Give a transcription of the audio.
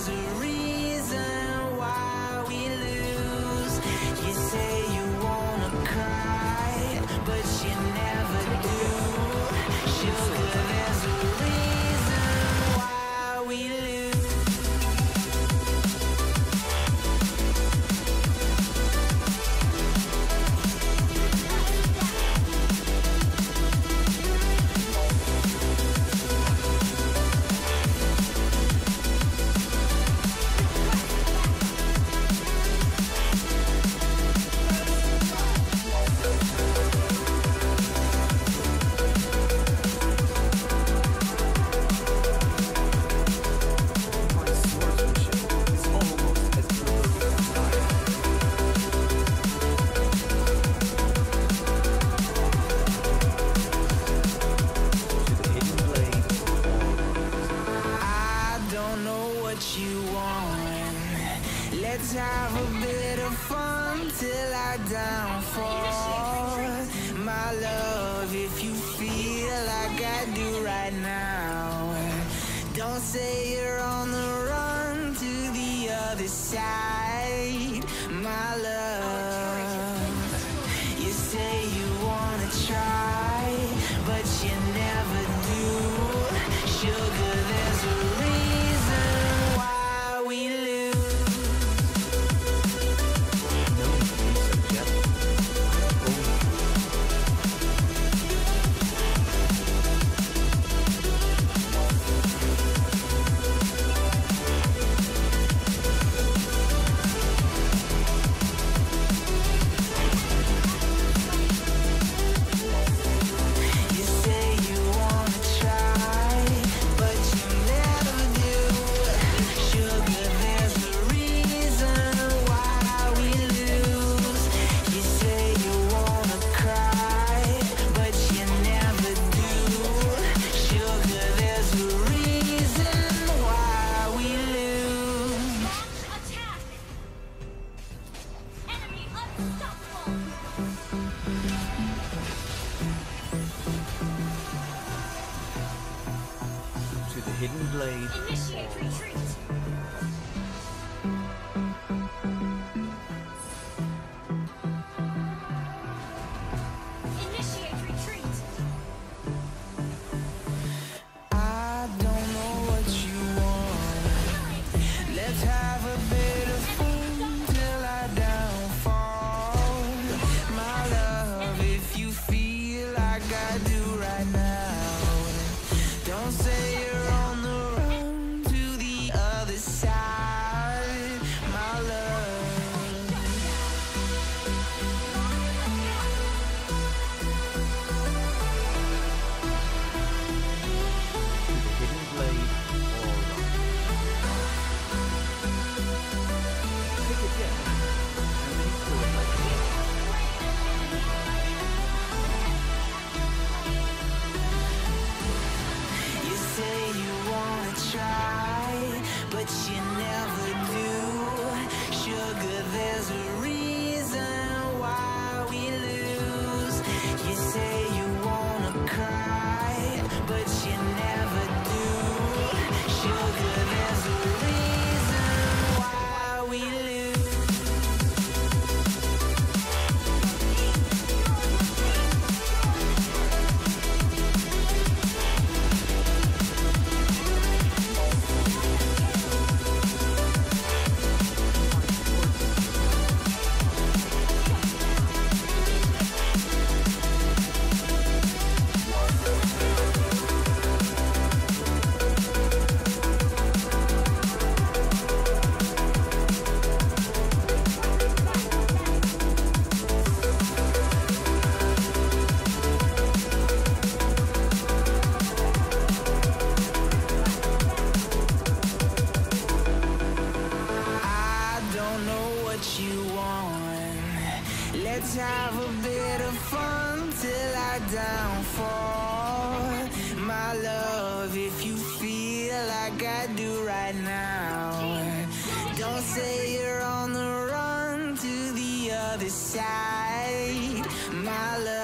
as a Let's have a bit of fun till I downfall. My love, if you feel like I do right now, don't say you're on the run to the other side. to the hidden blade. Let's have a bit of fun till I downfall. My love, if you feel like I do right now Don't say you're on the run to the other side. My love